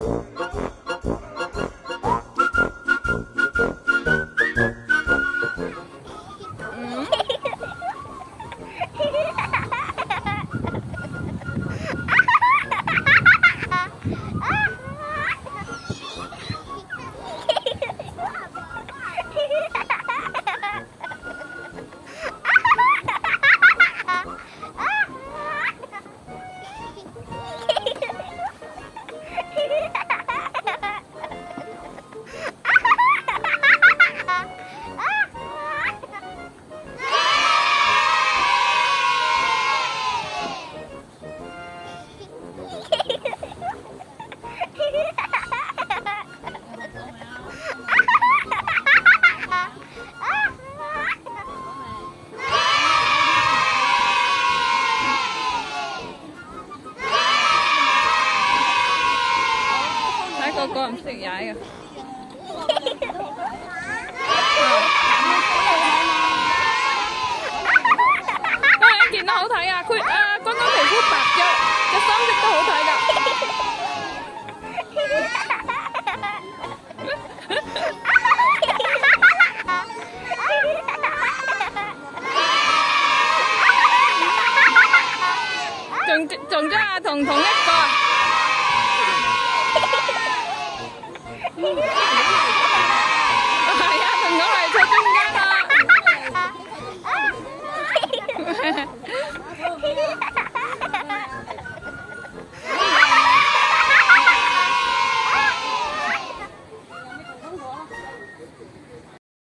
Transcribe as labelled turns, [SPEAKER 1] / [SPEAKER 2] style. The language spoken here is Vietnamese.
[SPEAKER 1] Oh, Thấy cô cô không识踩嘅。不过呢件都好睇啊！佢啊，刚刚皮肤白咗，只衫色都好睇㗎。仲仲将阿彤同一个